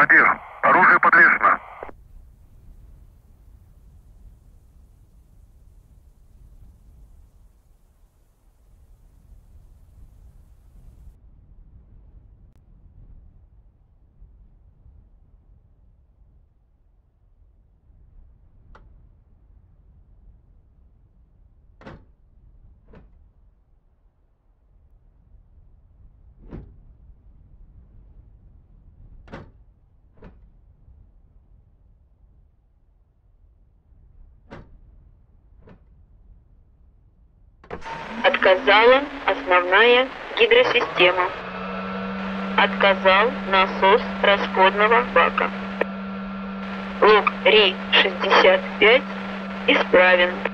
Командир, оружие подвешено. Отказала основная гидросистема. Отказал насос расходного бака. Лук Ри-65 исправен.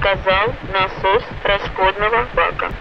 Отказал насос расходного бака.